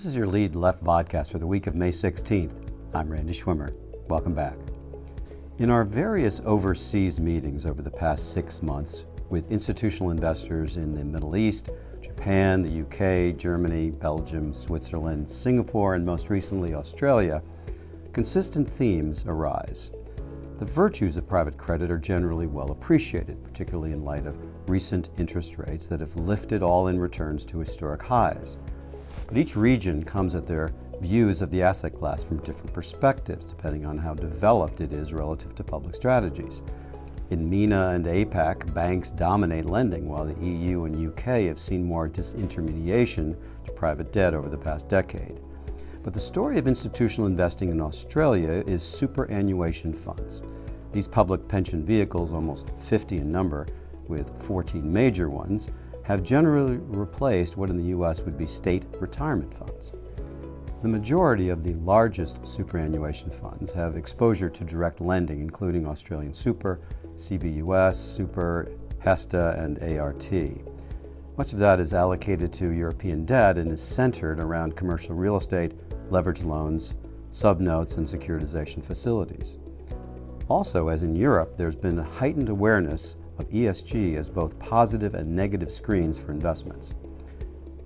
This is your lead left vodcast for the week of May 16th. I'm Randy Schwimmer. Welcome back. In our various overseas meetings over the past six months with institutional investors in the Middle East, Japan, the UK, Germany, Belgium, Switzerland, Singapore, and most recently Australia, consistent themes arise. The virtues of private credit are generally well appreciated, particularly in light of recent interest rates that have lifted all-in returns to historic highs. But each region comes at their views of the asset class from different perspectives, depending on how developed it is relative to public strategies. In MENA and APAC, banks dominate lending, while the EU and UK have seen more disintermediation to private debt over the past decade. But the story of institutional investing in Australia is superannuation funds. These public pension vehicles, almost 50 in number, with 14 major ones, have generally replaced what in the U.S. would be state retirement funds. The majority of the largest superannuation funds have exposure to direct lending, including Australian Super, CBUS, Super, HESTA, and ART. Much of that is allocated to European debt and is centered around commercial real estate, leverage loans, subnotes, and securitization facilities. Also, as in Europe, there's been a heightened awareness of ESG as both positive and negative screens for investments.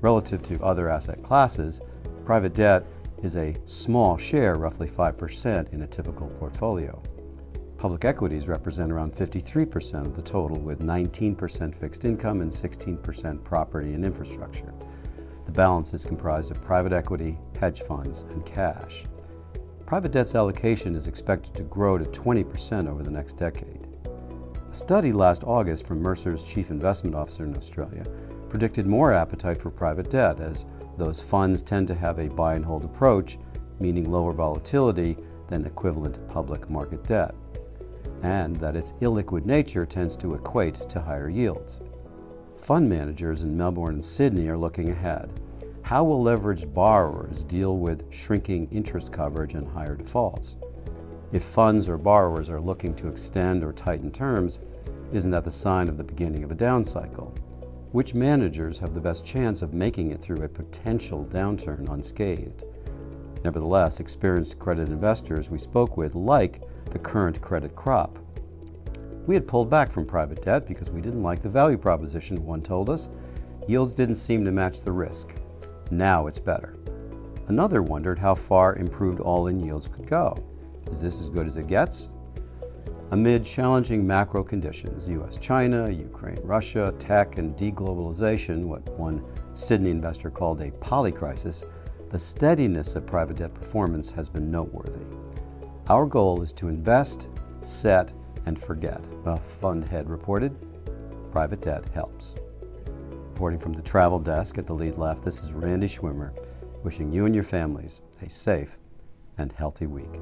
Relative to other asset classes, private debt is a small share, roughly 5%, in a typical portfolio. Public equities represent around 53% of the total, with 19% fixed income and 16% property and infrastructure. The balance is comprised of private equity, hedge funds, and cash. Private debt's allocation is expected to grow to 20% over the next decade. A study last August from Mercer's chief investment officer in Australia predicted more appetite for private debt as those funds tend to have a buy and hold approach, meaning lower volatility than equivalent public market debt and that its illiquid nature tends to equate to higher yields. Fund managers in Melbourne and Sydney are looking ahead. How will leveraged borrowers deal with shrinking interest coverage and higher defaults? If funds or borrowers are looking to extend or tighten terms, isn't that the sign of the beginning of a down cycle? Which managers have the best chance of making it through a potential downturn unscathed? Nevertheless, experienced credit investors we spoke with like the current credit crop. We had pulled back from private debt because we didn't like the value proposition, one told us. Yields didn't seem to match the risk. Now it's better. Another wondered how far improved all-in yields could go. Is this as good as it gets? Amid challenging macro conditions, US China, Ukraine Russia, tech, and deglobalization, what one Sydney investor called a polycrisis, the steadiness of private debt performance has been noteworthy. Our goal is to invest, set, and forget, a fund head reported. Private debt helps. Reporting from the travel desk at the lead left, this is Randy Schwimmer, wishing you and your families a safe and healthy week.